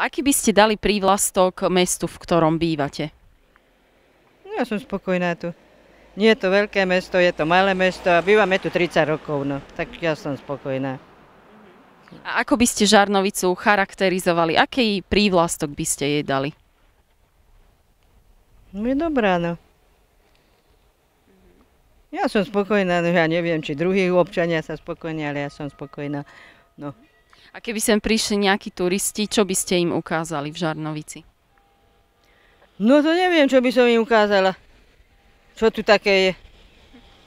Aký by ste dali prívlastok mestu, v ktorom bývate? Ja som spokojná tu. Nie je to veľké mesto, je to malé mesto a bývame tu 30 rokov, no. Tak ja som spokojná. A ako by ste Žarnovicu charakterizovali? Aký prívlastok by ste jej dali? No je dobrá, no. Ja som spokojná, no ja neviem, či druhí občania sa spokojní, ale ja som spokojná. No. A keby sem prišli nejakí turisti, čo by ste im ukázali v Žarnovici? no to neviem, čo by som im ukázala. Čo tu také je.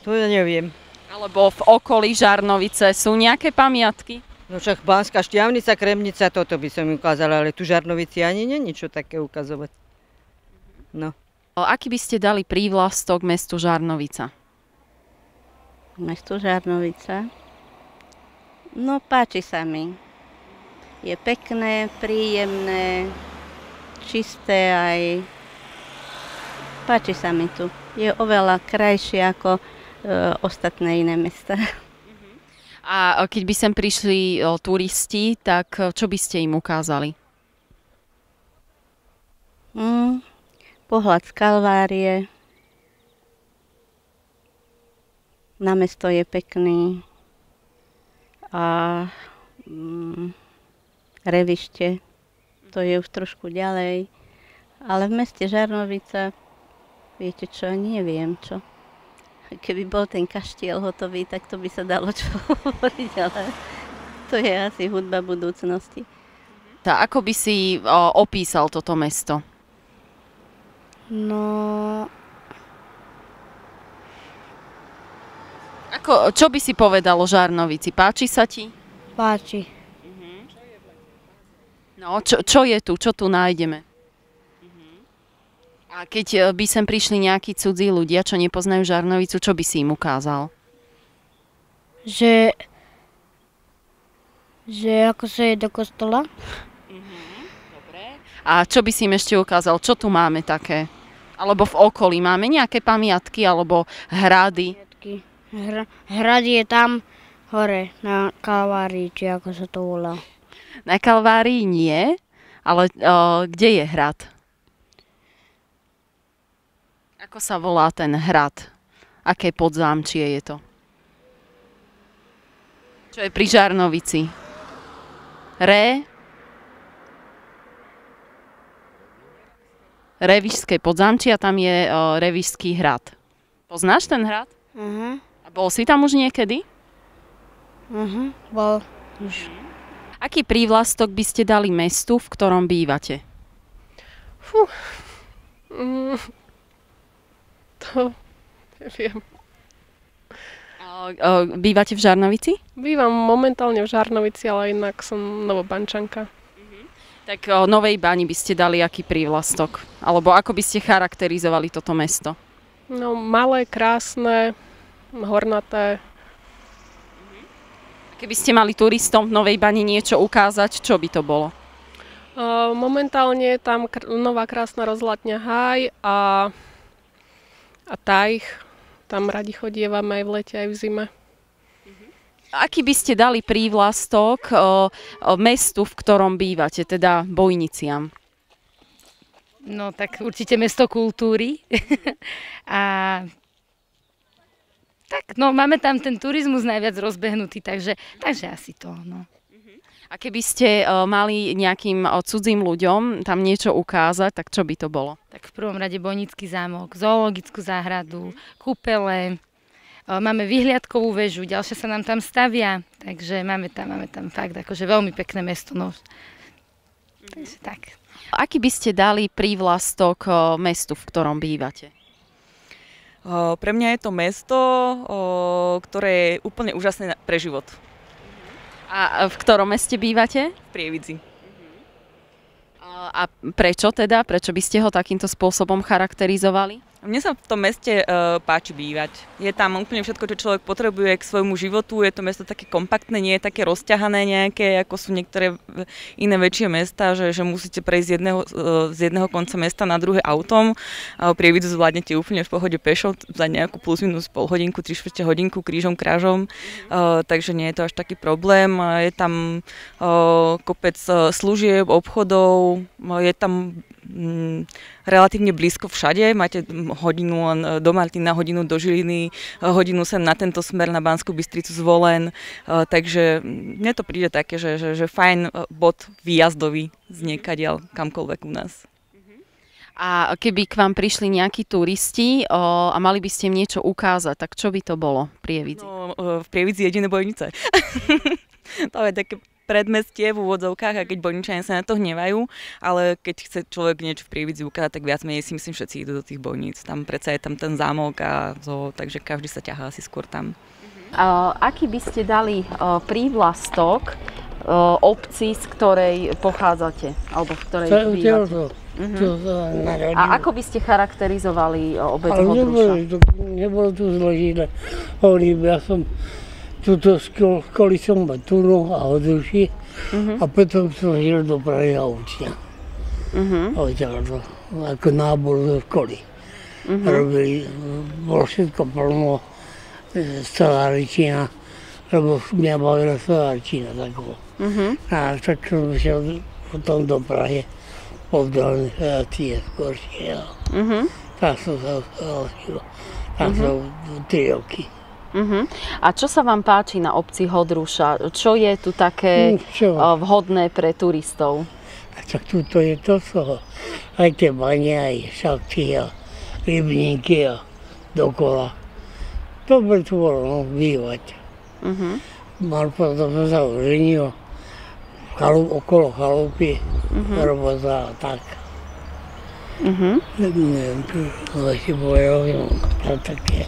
To ja neviem. Alebo v okolí Žarnovice sú nejaké pamiatky? No však Banská šťavnica, Kremnica, toto by som im ukázala, ale tu Žarnovici ani není čo také ukazovať. No. Aký by ste dali prívlastok mestu Žarnovica? Mesto Žarnovica. No páči sa mi. Je pekné, príjemné, čisté aj. Páči sa mi tu. Je oveľa krajšie ako e, ostatné iné mesta. A o, keď by sem prišli o, turisti, tak o, čo by ste im ukázali? Mm, pohľad z Kalvárie. Na mesto je pekný. A mm, Revište, to je už trošku ďalej. Ale v meste Žarnovica, viete čo, neviem čo. Keby bol ten kaštiel hotový, tak to by sa dalo čo hovoriť, ale to je asi hudba budúcnosti. Tá, ako by si o, opísal toto mesto? No, Ako, čo by si povedal o Žarnovici? Páči sa ti? páči. No, čo, čo je tu? Čo tu nájdeme? A keď e, by sem prišli nejakí cudzí ľudia, čo nepoznajú Žarnovicu, čo by si im ukázal? Že, že ako sa je do kostola. A čo by si im ešte ukázal? Čo tu máme také? Alebo v okolí máme nejaké pamiatky alebo hrady? Hr, hrad je tam hore na Kalvárii, či ako sa to volá. Na Kalvárii nie, ale o, kde je hrad? Ako sa volá ten hrad? Aké podzámčie je to? Čo je pri Žarnovici? Re? Revišské a tam je o, Revišský hrad. Poznáš ten hrad? Uh-huh. A bol si tam už niekedy? Uh-huh. Bol už. Aký prívlastok by ste dali mestu, v ktorom bývate? Mm, to neviem. Bývate v Žarnovici? Bývam momentálne v Žarnovici, ale inak som novobančanka. Tak o Novej Bani by ste dali aký prívlastok? Alebo ako by ste charakterizovali toto mesto? No, malé, krásne, hornaté. Keby ste mali turistom v Novej Bani niečo ukázať, čo by to bolo? Momentálne je tam nová krásna rozhľadňa Haj a, a Tajch. Tam radi chodievame aj v lete, aj v zime. Aký by ste dali prívlastok o, o mestu, v ktorom bývate, teda Bojniciam? No tak určite mesto kultúry. a tak no, máme tam ten turizmus najviac rozbehnutý, takže, takže asi to. No. A keby ste o, mali nejakým o, cudzím ľuďom tam niečo ukázať, tak čo by to bolo? Tak v prvom rade Bojnický zámok, zoologickú záhradu, kúpele, o, máme vyhliadkovú väžu, ďalšia sa nám tam stavia, takže máme tam, máme tam fakt akože veľmi pekné mesto. No. Takže tak. Aký by ste dali prívlastok mestu, v ktorom bývate? Pre mňa je to mesto, ktoré je úplne úžasné pre život. A v ktorom meste bývate? V Prievidzi. A prečo teda? Prečo by ste ho takýmto spôsobom charakterizovali? Mne sa v tom meste uh, páči bývať. Je tam úplne všetko, čo človek potrebuje k svojmu životu. Je to mesto také kompaktné, nie je také rozťahané nejaké, ako sú niektoré iné väčšie mesta, že, že musíte prejsť z jedného, uh, z jedného konca mesta na druhé autom. Uh, Prievidzu zvládnete úplne v pohode pešo za nejakú plus minus pol hodinku, 3 čtvrte hodinku krížom krážom. Uh, takže nie je to až taký problém. Je tam kopec služieb, obchodov, je tam mm, relatívne blízko všade. Máte hodinu len e, do Martina, hodinu do Žiliny, e, hodinu sem na tento smer na Banskú Bystricu zvolen. E, takže mne to príde také, že, že, že fajn bod výjazdový z niekadiaľ kamkoľvek u nás. A keby k vám prišli nejakí turisti o, a mali by ste im niečo ukázať, tak čo by to bolo v Prievidzi? No, v Prievidzi jediné bojnice. to je také predmestie v úvodzovkách a keď bojničania sa na to hnevajú, ale keď chce človek niečo v Prievidzi ukázať, tak viac menej si myslím všetci idú do tých bojníc. Tam predsa je tam ten zámok a zo, takže každý sa ťahá asi skôr tam. Uh, aký by ste dali uh, prívlastok uh, obci, z ktorej pochádzate? Alebo v ktorej bývate? Uh-huh. A ako by ste charakterizovali obec Ale nebolo, to, nebolo to zložité. Hovorím, ja som túto školi som Batúru a Hoduši uh-huh. a potom som žil do Prahy a učňa. Uh-huh. to, ako nábor do školy. Uh-huh. Robili, bolo všetko plno, stelaričina, lebo mňa bavila stelaričina taková. Uh-huh. A tak som šiel potom do Prahy, povdolné tie skôršie. Uh-huh. Tak som sa ostal, tam uh-huh. som tri roky. Uh-huh. A čo sa vám páči na obci Hodruša? Čo je tu také uh, vhodné pre turistov? A tak tu to je to, co aj tie bane, aj a rybníky a dokola. Dobre tu bolo no, bývať. Uh-huh. Mal potom sa oženil chalup, okolo chalupy, uh-huh. robota a tak. Uh-huh. Neviem, povedal, no, také.